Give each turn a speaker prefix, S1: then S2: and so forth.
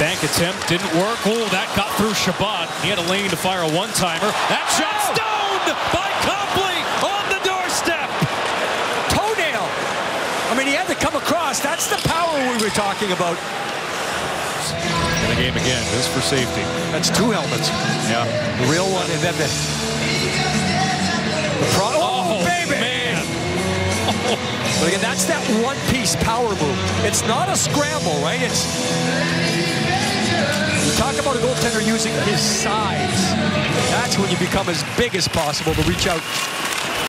S1: Bank attempt didn't work. Oh, that got through Chabot. He had a lane to fire a one-timer. That shot stoned by Copley on the doorstep.
S2: Toenail. I mean, he had to come across. That's the power we were talking about.
S1: In the game again, this for safety.
S2: That's two helmets.
S1: Yeah.
S2: The real one and then the... the pro oh,
S1: Oh,
S2: baby!
S1: man.
S2: But again, that's that one-piece power move. It's not a scramble, right? It's... You talk about a goaltender using his size. That's when you become as big as possible to reach out